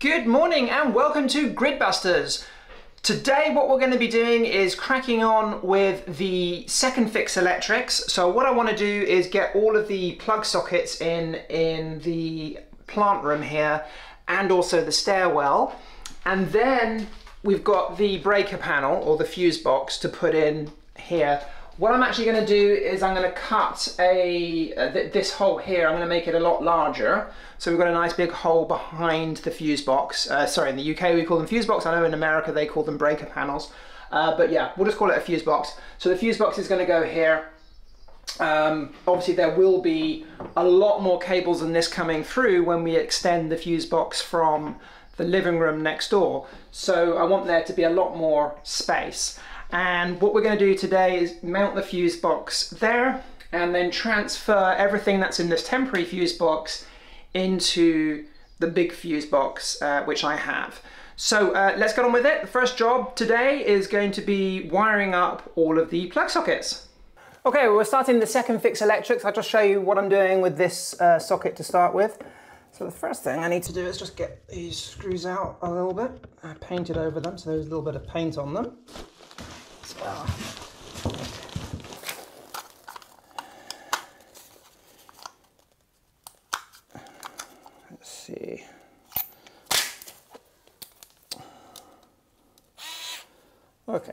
Good morning and welcome to Gridbusters. Today what we're going to be doing is cracking on with the second fix electrics. So what I want to do is get all of the plug sockets in in the plant room here and also the stairwell. And then we've got the breaker panel or the fuse box to put in here. What I'm actually going to do is I'm going to cut a uh, th this hole here. I'm going to make it a lot larger. So we've got a nice big hole behind the fuse box. Uh, sorry, in the UK we call them fuse box. I know in America they call them breaker panels. Uh, but yeah, we'll just call it a fuse box. So the fuse box is going to go here. Um, obviously there will be a lot more cables than this coming through when we extend the fuse box from the living room next door. So I want there to be a lot more space. And what we're going to do today is mount the fuse box there and then transfer everything that's in this temporary fuse box into the big fuse box, uh, which I have. So uh, let's get on with it. The first job today is going to be wiring up all of the plug sockets. Okay, well, we're starting the second fix electrics. I'll just show you what I'm doing with this uh, socket to start with. So the first thing I need to do is just get these screws out a little bit. I painted over them, so there's a little bit of paint on them. So, see. Okay.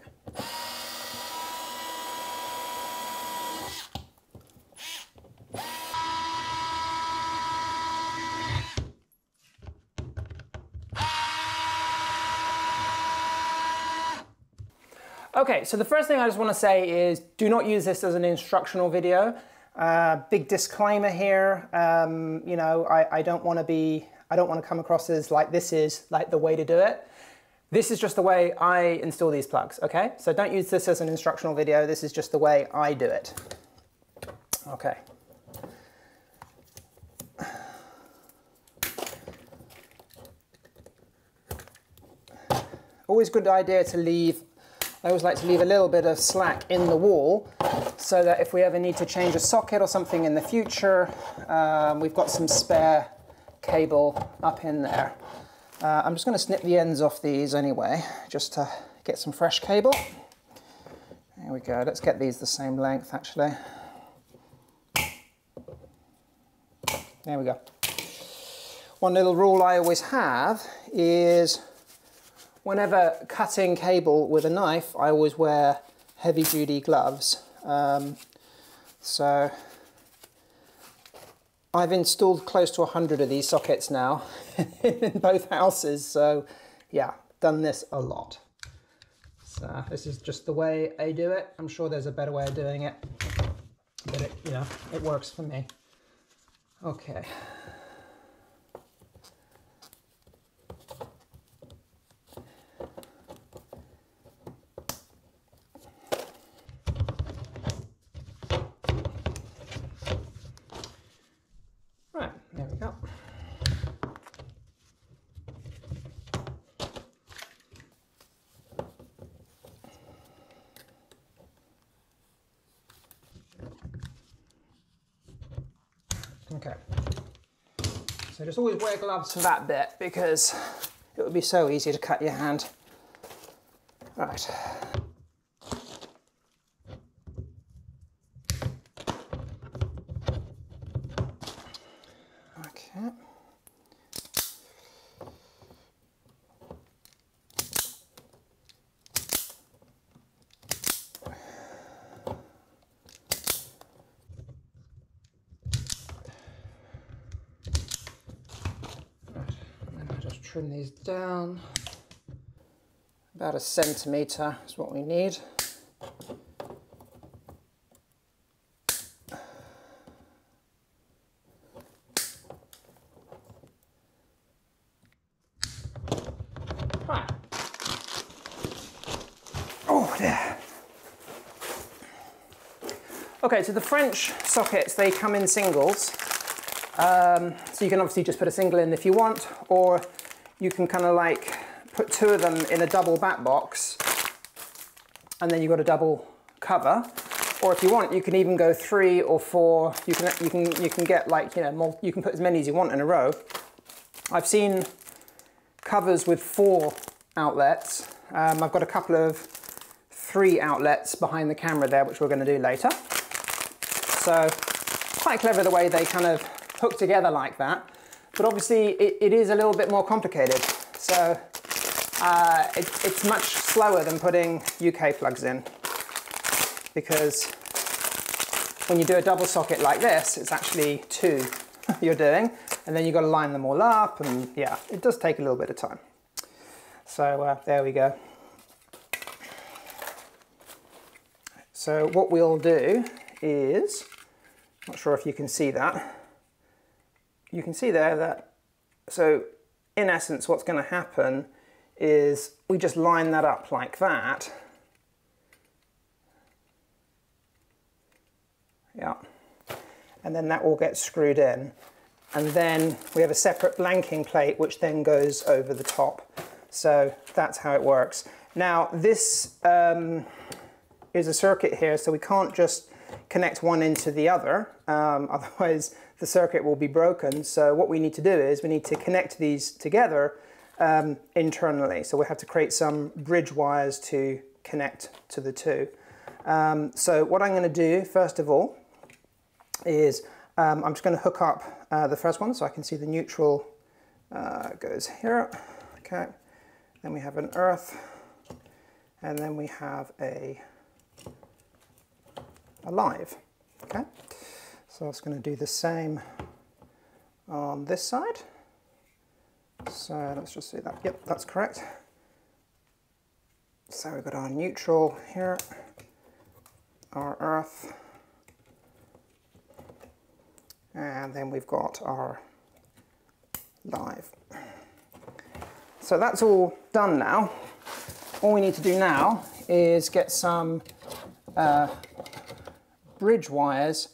Okay, so the first thing I just want to say is do not use this as an instructional video. Uh, big disclaimer here, um, you know, I, I don't want to be, I don't want to come across as like this is like the way to do it. This is just the way I install these plugs, okay? So don't use this as an instructional video, this is just the way I do it. Okay. Always good idea to leave I always like to leave a little bit of slack in the wall so that if we ever need to change a socket or something in the future, um, we've got some spare cable up in there. Uh, I'm just going to snip the ends off these anyway, just to get some fresh cable. There we go, let's get these the same length actually. There we go. One little rule I always have is whenever cutting cable with a knife, I always wear heavy duty gloves. Um, so I've installed close to 100 of these sockets now in both houses. So yeah, done this a lot. So this is just the way I do it. I'm sure there's a better way of doing it, but it, you know, it works for me. Okay. Okay. So just always wear gloves for that bit because it would be so easy to cut your hand. Right. Trim these down. About a centimetre is what we need. Right. Oh, there. Okay, so the French sockets, they come in singles. Um, so you can obviously just put a single in if you want, or you can kind of like put two of them in a double back box and then you've got a double cover. Or if you want, you can even go three or four. You can you can you can get like you know you can put as many as you want in a row. I've seen covers with four outlets. Um, I've got a couple of three outlets behind the camera there, which we're going to do later. So quite clever the way they kind of hook together like that. But obviously it, it is a little bit more complicated. So uh, it, it's much slower than putting UK plugs in because when you do a double socket like this, it's actually two you're doing, and then you've got to line them all up, and yeah, it does take a little bit of time. So uh, there we go. So what we'll do is, not sure if you can see that, you can see there that, so in essence what's going to happen is we just line that up like that. Yeah. And then that all gets screwed in. And then we have a separate blanking plate which then goes over the top. So that's how it works. Now this um, is a circuit here, so we can't just connect one into the other, um, otherwise the circuit will be broken. So what we need to do is we need to connect these together um, internally. So we have to create some bridge wires to connect to the two. Um, so what I'm going to do first of all is um, I'm just going to hook up uh, the first one so I can see the neutral uh, goes here. Okay, then we have an earth and then we have a, a live. Okay, so I was going to do the same on this side. So let's just see that. Yep, that's correct. So we've got our neutral here, our earth, and then we've got our live. So that's all done now. All we need to do now is get some uh, bridge wires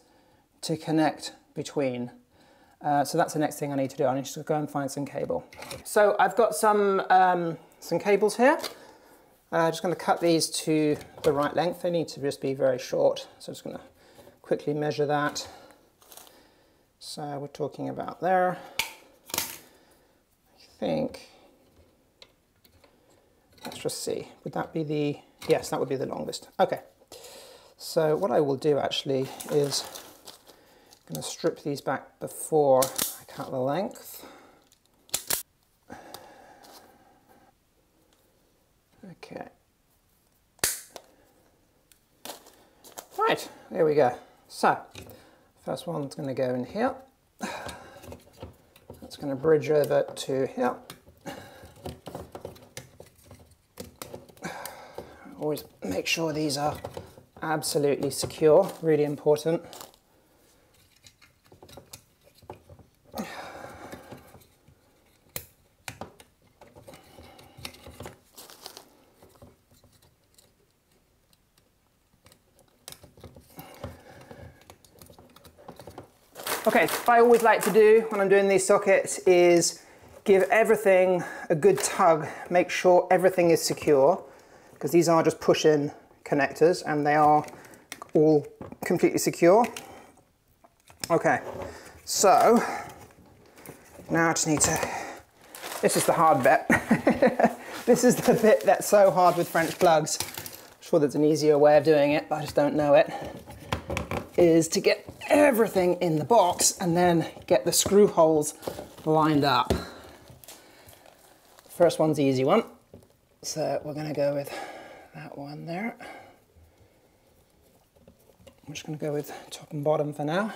to connect between uh, so that's the next thing I need to do. I need to go and find some cable. So I've got some, um, some cables here. I'm uh, just going to cut these to the right length. They need to just be very short. So I'm just going to quickly measure that. So we're talking about there. I think, let's just see. Would that be the, yes, that would be the longest. Okay. So what I will do actually is I'm going to strip these back before I cut the length. Okay. Right, there we go. So, first one's going to go in here. That's going to bridge over to here. Always make sure these are absolutely secure, really important. Okay, what I always like to do when I'm doing these sockets is give everything a good tug, make sure everything is secure, because these are just push-in connectors and they are all completely secure. Okay, so now I just need to, this is the hard bit. this is the bit that's so hard with French plugs. I'm sure there's an easier way of doing it, but I just don't know it. Is to get everything in the box and then get the screw holes lined up. First one's the easy one. So we're gonna go with that one there. I'm just gonna go with top and bottom for now.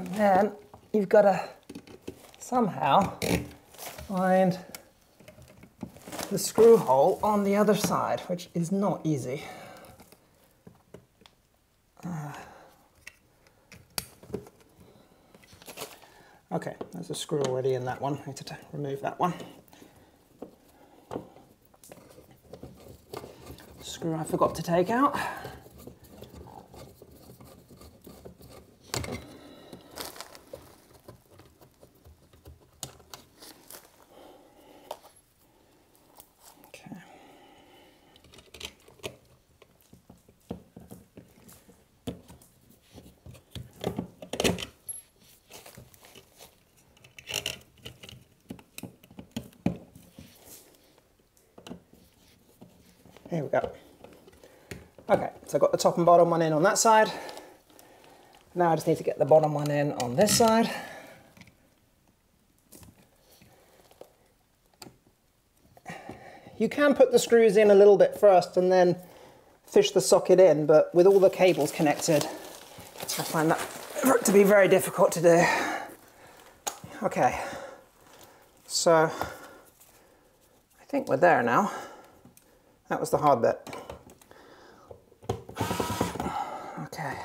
And then you've got to somehow find the screw hole on the other side, which is not easy. Uh, okay, there's a screw already in that one. I need to remove that one. Screw I forgot to take out. Here we go. Okay, so I've got the top and bottom one in on that side. Now I just need to get the bottom one in on this side. You can put the screws in a little bit first and then fish the socket in, but with all the cables connected, I find that to be very difficult to do. Okay, so I think we're there now. That was the hard bit. Okay.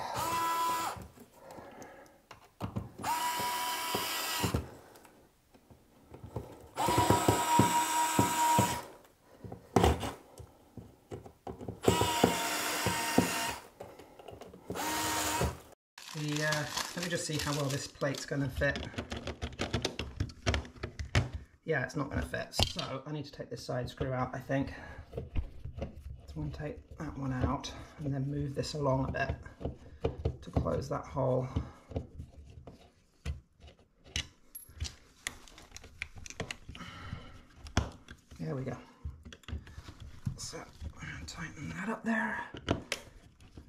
Uh, let me just see how well this plate's going to fit. Yeah, it's not going to fit, so I need to take this side screw out, I think. I'm to take that one out and then move this along a bit to close that hole. There we go. So tighten that up there,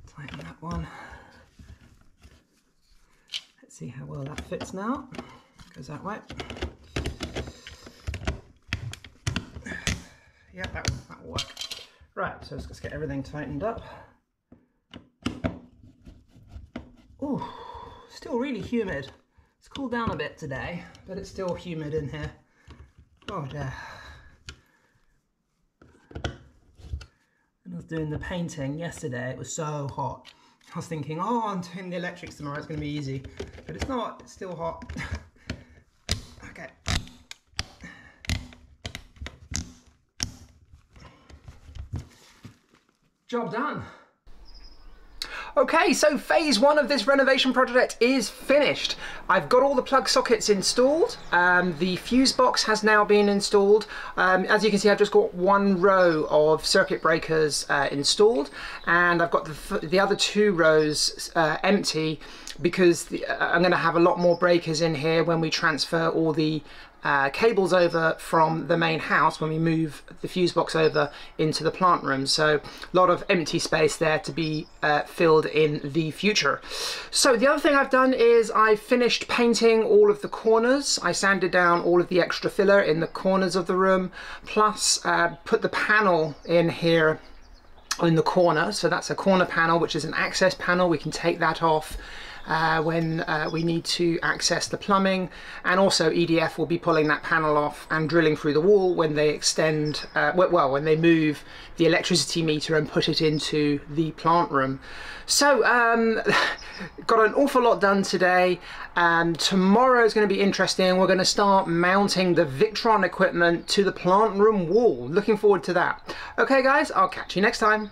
tighten that one Let's see how well that fits now. Goes that way. Yeah, that, that will work. Right, so let's get everything tightened up. Ooh, still really humid. It's cooled down a bit today, but it's still humid in here. Oh dear. When I was doing the painting yesterday, it was so hot. I was thinking, oh, I'm doing the electrics tomorrow, it's going to be easy. But it's not, it's still hot. okay. Job done. Okay, so phase one of this renovation project is finished. I've got all the plug sockets installed. Um, the fuse box has now been installed. Um, as you can see, I've just got one row of circuit breakers uh, installed, and I've got the, the other two rows uh, empty because the, uh, I'm going to have a lot more breakers in here when we transfer all the uh, cables over from the main house when we move the fuse box over into the plant room. So a lot of empty space there to be uh, filled in the future. So the other thing I've done is I finished painting all of the corners. I sanded down all of the extra filler in the corners of the room, plus uh, put the panel in here in the corner. So that's a corner panel, which is an access panel. We can take that off uh, when uh, we need to access the plumbing and also EDF will be pulling that panel off and drilling through the wall when they extend, uh, well when they move the electricity meter and put it into the plant room. So um, got an awful lot done today and tomorrow is going to be interesting. We're going to start mounting the Victron equipment to the plant room wall. Looking forward to that. Okay guys, I'll catch you next time.